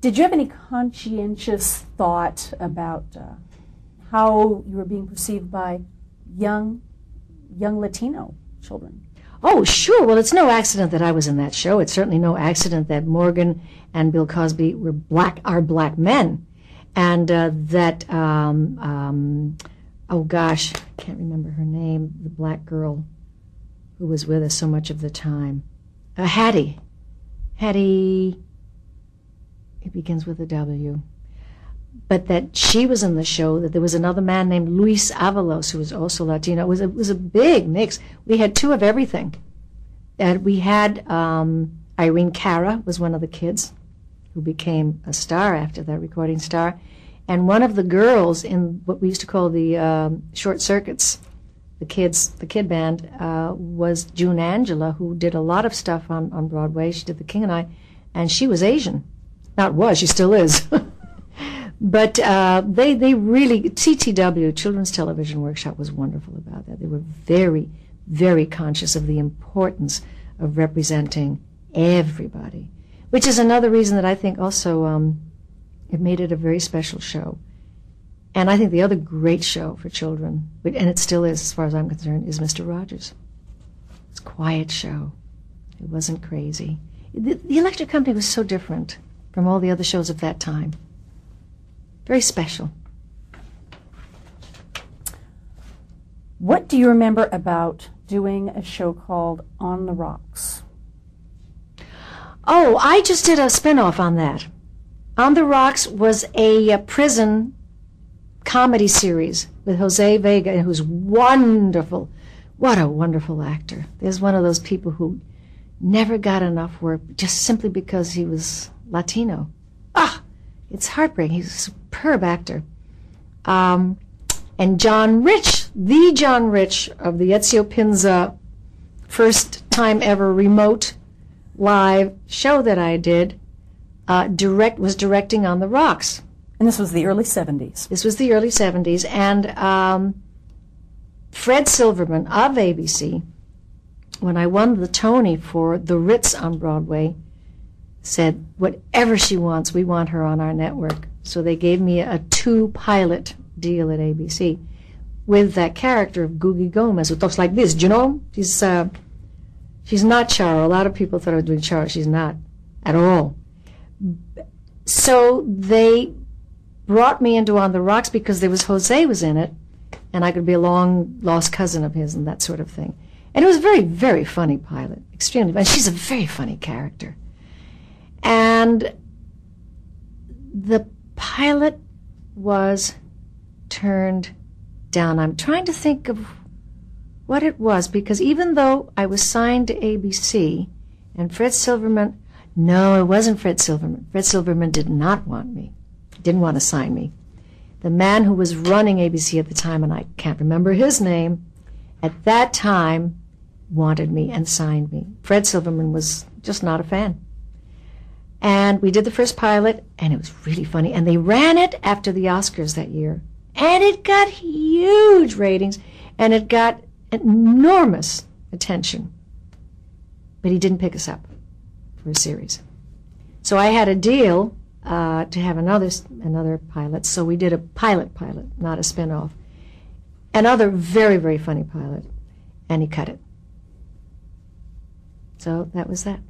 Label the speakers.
Speaker 1: Did you have any conscientious thought about uh, how you were being perceived by young, young Latino children?
Speaker 2: Oh, sure. Well, it's no accident that I was in that show. It's certainly no accident that Morgan and Bill Cosby were black, are black men, and uh, that um, um, oh gosh, I can't remember her name, the black girl who was with us so much of the time, uh, Hattie, Hattie. It begins with a W. But that she was in the show, that there was another man named Luis Avalos who was also Latino. It was a, it was a big mix. We had two of everything. And we had um, Irene Cara was one of the kids who became a star after that recording star. And one of the girls in what we used to call the um, Short Circus, the kids, the kid band, uh, was June Angela, who did a lot of stuff on, on Broadway. She did The King and I, and she was Asian. Not was, she still is. but uh, they, they really, CTW, Children's Television Workshop, was wonderful about that. They were very, very conscious of the importance of representing everybody, which is another reason that I think also um, it made it a very special show. And I think the other great show for children, and it still is as far as I'm concerned, is Mr. Rogers. It's a quiet show. It wasn't crazy. The, the Electric Company was so different from all the other shows of that time. Very special.
Speaker 1: What do you remember about doing a show called On the Rocks?
Speaker 2: Oh, I just did a spinoff on that. On the Rocks was a, a prison comedy series with Jose Vega, who's wonderful. What a wonderful actor. There's one of those people who never got enough work just simply because he was Latino. Ah, it's heartbreaking. He's a superb actor. Um, and John Rich, the John Rich of the Ezio Pinza first time ever remote live show that I did, uh, direct was directing on the rocks.
Speaker 1: And this was the early 70s.
Speaker 2: This was the early 70s. And um, Fred Silverman of ABC, when I won the Tony for The Ritz on Broadway, said, whatever she wants, we want her on our network. So they gave me a two pilot deal at ABC with that character of Googie Gomez, who talks like this, do you know? She's, uh, she's not Charo. A lot of people thought I was doing Charo. She's not at all. So they brought me into On the Rocks because there was Jose was in it, and I could be a long lost cousin of his and that sort of thing. And it was a very, very funny pilot, extremely. And she's a very funny character. And the pilot was turned down. I'm trying to think of what it was because even though I was signed to ABC and Fred Silverman, no, it wasn't Fred Silverman. Fred Silverman did not want me, didn't want to sign me. The man who was running ABC at the time, and I can't remember his name, at that time wanted me and signed me. Fred Silverman was just not a fan. And we did the first pilot, and it was really funny. And they ran it after the Oscars that year. And it got huge ratings, and it got enormous attention. But he didn't pick us up for a series. So I had a deal uh, to have another another pilot. So we did a pilot pilot, not a spinoff. Another very very funny pilot, and he cut it. So that was that.